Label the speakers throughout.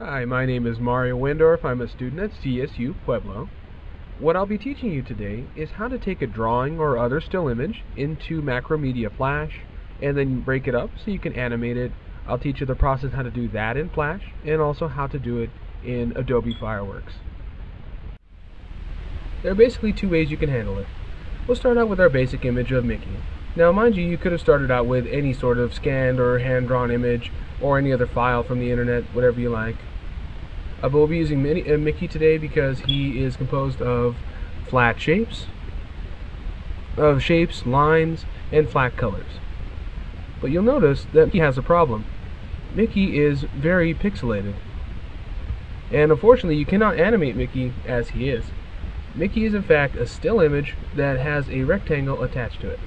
Speaker 1: Hi, my name is Mario Wendorf. I'm a student at CSU Pueblo. What I'll be teaching you today is how to take a drawing or other still image into Macromedia Flash and then break it up so you can animate it. I'll teach you the process how to do that in Flash and also how to do it in Adobe Fireworks. There are basically two ways you can handle it. We'll start out with our basic image of Mickey. Now mind you, you could have started out with any sort of scanned or hand-drawn image or any other file from the internet, whatever you like. Uh, but we'll be using Minnie, uh, Mickey today because he is composed of flat shapes, of shapes, lines, and flat colors. But you'll notice that he has a problem. Mickey is very pixelated. And unfortunately, you cannot animate Mickey as he is. Mickey is in fact a still image that has a rectangle attached to it.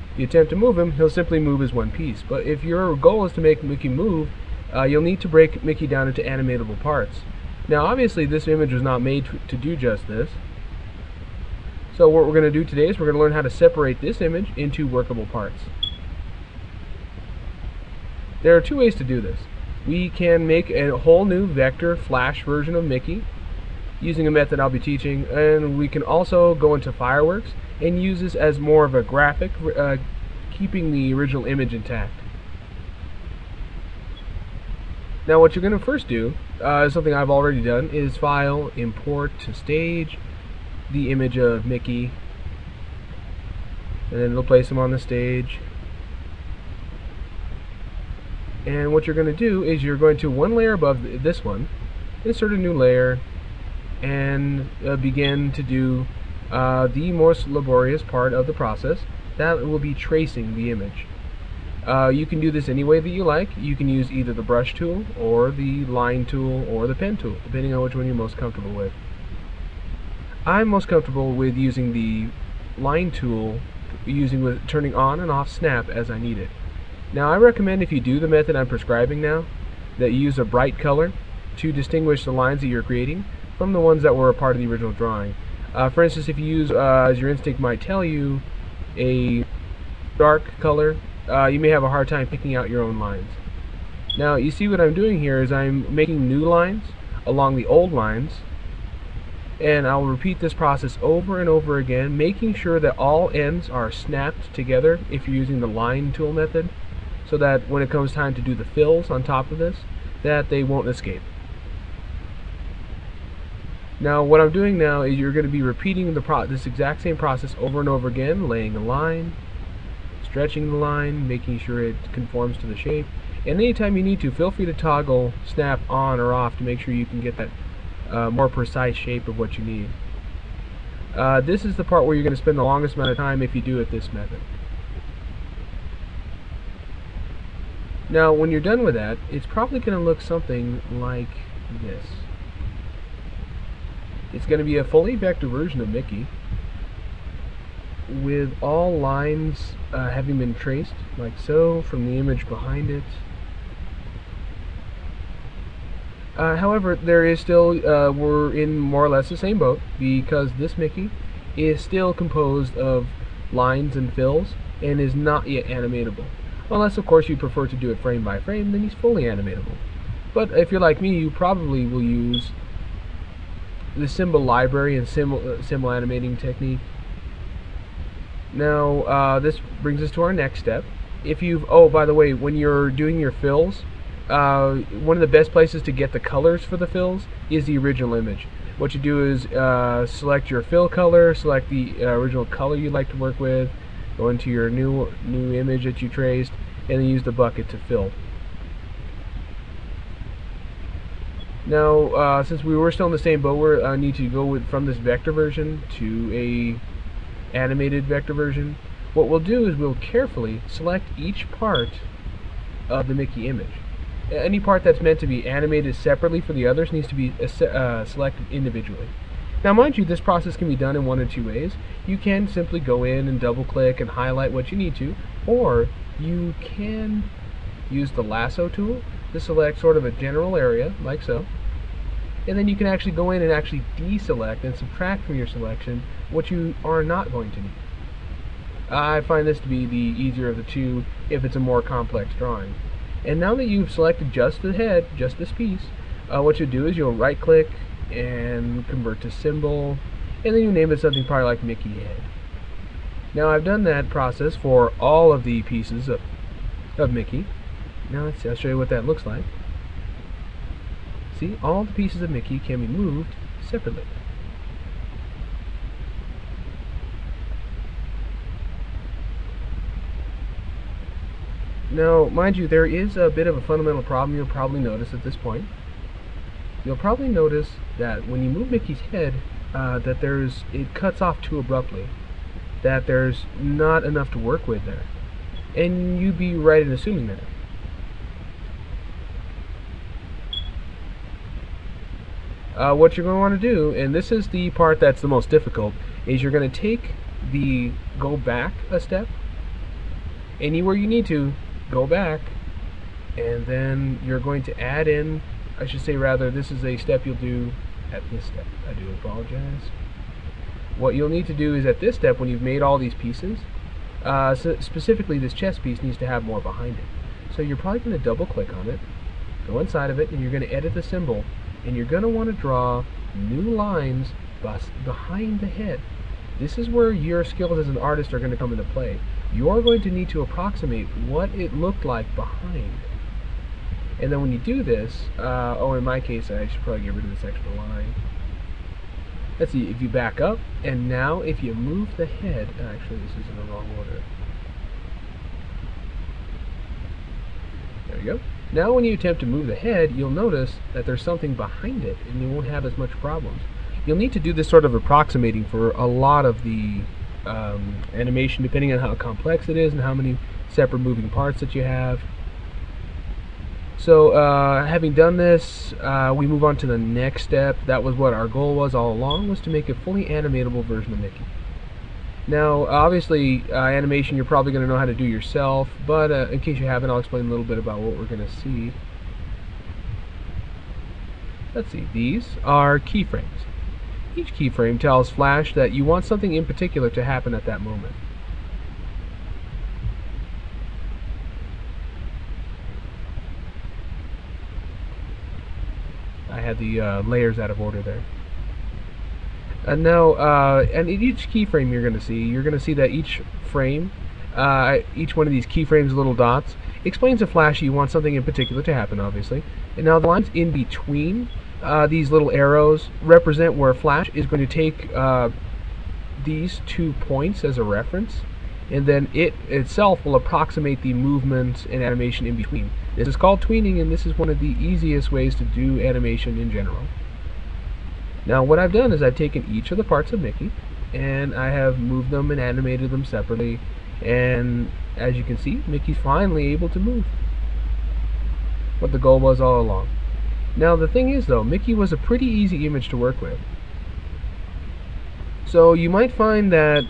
Speaker 1: If you attempt to move him, he'll simply move as one piece. But if your goal is to make Mickey move, uh, you'll need to break Mickey down into animatable parts. Now obviously this image was not made to do just this. So what we're going to do today is we're going to learn how to separate this image into workable parts. There are two ways to do this. We can make a whole new vector flash version of Mickey using a method I'll be teaching and we can also go into fireworks and use this as more of a graphic uh, keeping the original image intact. Now what you're going to first do, uh, something I've already done, is file, import to stage, the image of Mickey, and then it'll place him on the stage. And what you're going to do is you're going to one layer above this one, insert a new layer, and uh, begin to do uh, the most laborious part of the process. That will be tracing the image. Uh, you can do this any way that you like. You can use either the brush tool or the line tool or the pen tool, depending on which one you're most comfortable with. I'm most comfortable with using the line tool, using with turning on and off snap as I need it. Now I recommend if you do the method I'm prescribing now, that you use a bright color to distinguish the lines that you're creating from the ones that were a part of the original drawing. Uh, for instance, if you use, uh, as your instinct might tell you, a dark color uh, you may have a hard time picking out your own lines. Now you see what I'm doing here is I'm making new lines along the old lines and I'll repeat this process over and over again making sure that all ends are snapped together if you're using the line tool method so that when it comes time to do the fills on top of this that they won't escape. Now what I'm doing now is you're going to be repeating the this exact same process over and over again laying a line stretching the line, making sure it conforms to the shape. And anytime you need to, feel free to toggle snap on or off to make sure you can get that uh, more precise shape of what you need. Uh, this is the part where you're going to spend the longest amount of time if you do it this method. Now when you're done with that, it's probably going to look something like this. It's going to be a fully vector version of Mickey with all lines uh, having been traced like so from the image behind it. Uh, however, there is still, uh, we're in more or less the same boat because this Mickey is still composed of lines and fills and is not yet animatable. Unless, of course, you prefer to do it frame by frame, then he's fully animatable. But if you're like me, you probably will use the symbol library and symbol, uh, symbol animating technique now, uh, this brings us to our next step. If you've, oh, by the way, when you're doing your fills, uh, one of the best places to get the colors for the fills is the original image. What you do is uh, select your fill color, select the uh, original color you'd like to work with, go into your new new image that you traced, and then use the bucket to fill. Now, uh, since we were still in the same boat, we uh, need to go with from this vector version to a animated vector version, what we'll do is we'll carefully select each part of the Mickey image. Any part that's meant to be animated separately for the others needs to be uh, uh, selected individually. Now mind you, this process can be done in one of two ways. You can simply go in and double click and highlight what you need to, or you can use the lasso tool to select sort of a general area, like so, and then you can actually go in and actually deselect and subtract from your selection what you are not going to need. I find this to be the easier of the two if it's a more complex drawing. And now that you've selected just the head, just this piece, uh, what you do is you'll right click and convert to symbol, and then you name it something probably like Mickey head. Now I've done that process for all of the pieces of, of Mickey. Now let's see, I'll show you what that looks like. See, all the pieces of Mickey can be moved separately. Now, mind you, there is a bit of a fundamental problem you'll probably notice at this point. You'll probably notice that when you move Mickey's head, uh, that there's it cuts off too abruptly. That there's not enough to work with there. And you'd be right in assuming that. Uh, what you're going to want to do, and this is the part that's the most difficult, is you're going to take the go back a step. Anywhere you need to, go back, and then you're going to add in, I should say rather, this is a step you'll do at this step. I do apologize. What you'll need to do is at this step, when you've made all these pieces, uh, so specifically this chest piece needs to have more behind it. So you're probably going to double click on it, go inside of it, and you're going to edit the symbol, and you're going to want to draw new lines behind the head. This is where your skills as an artist are going to come into play. You're going to need to approximate what it looked like behind. And then when you do this, uh, oh, in my case, I should probably get rid of this extra line. Let's see, if you back up, and now if you move the head, actually this is in the wrong order. There you go. Now when you attempt to move the head, you'll notice that there's something behind it, and you won't have as much problems. You'll need to do this sort of approximating for a lot of the um, animation, depending on how complex it is and how many separate moving parts that you have. So uh, having done this, uh, we move on to the next step. That was what our goal was all along, was to make a fully animatable version of Mickey. Now, obviously, uh, animation you're probably going to know how to do yourself, but uh, in case you haven't, I'll explain a little bit about what we're going to see. Let's see, these are keyframes. Each keyframe tells Flash that you want something in particular to happen at that moment. I had the uh, layers out of order there. And now, uh, and in each keyframe you're going to see, you're going to see that each frame, uh, each one of these keyframes, little dots, explains to Flash you want something in particular to happen, obviously. And now the lines in between uh, these little arrows represent where Flash is going to take uh, these two points as a reference and then it itself will approximate the movement and animation in between. This is called tweening and this is one of the easiest ways to do animation in general. Now what I've done is I've taken each of the parts of Mickey and I have moved them and animated them separately and as you can see Mickey's finally able to move. What the goal was all along. Now the thing is though, Mickey was a pretty easy image to work with. So you might find that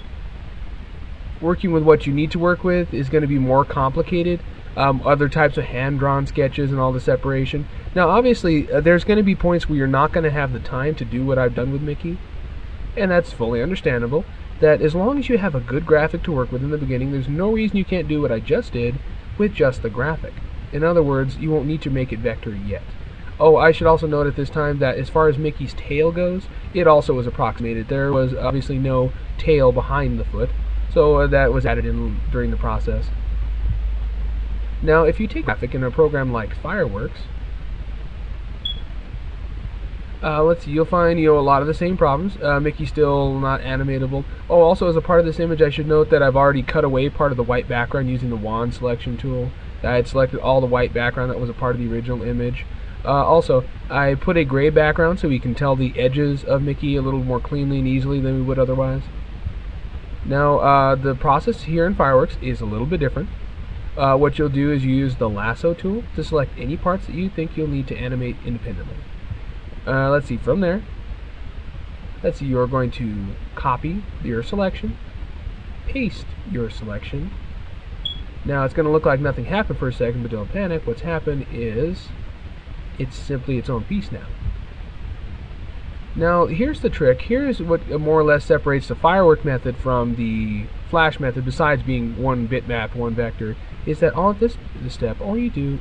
Speaker 1: working with what you need to work with is going to be more complicated. Um, other types of hand-drawn sketches and all the separation. Now obviously uh, there's going to be points where you're not going to have the time to do what I've done with Mickey. And that's fully understandable. That as long as you have a good graphic to work with in the beginning, there's no reason you can't do what I just did with just the graphic. In other words, you won't need to make it vector yet. Oh, I should also note at this time that as far as Mickey's tail goes, it also was approximated. There was obviously no tail behind the foot, so uh, that was added in during the process. Now, if you take graphic in a program like Fireworks, uh, let's see, you'll find you know a lot of the same problems. Uh, Mickey's still not animatable. Oh, also as a part of this image, I should note that I've already cut away part of the white background using the wand selection tool. I had selected all the white background that was a part of the original image. Uh, also, I put a gray background so we can tell the edges of Mickey a little more cleanly and easily than we would otherwise. Now, uh, the process here in Fireworks is a little bit different. Uh, what you'll do is you use the lasso tool to select any parts that you think you'll need to animate independently. Uh, let's see, from there, let's see, you're going to copy your selection, paste your selection. Now, it's going to look like nothing happened for a second, but don't panic. What's happened is it's simply its own piece now. Now, here's the trick. Here's what more or less separates the firework method from the flash method, besides being one bitmap, one vector, is that all this step, all you do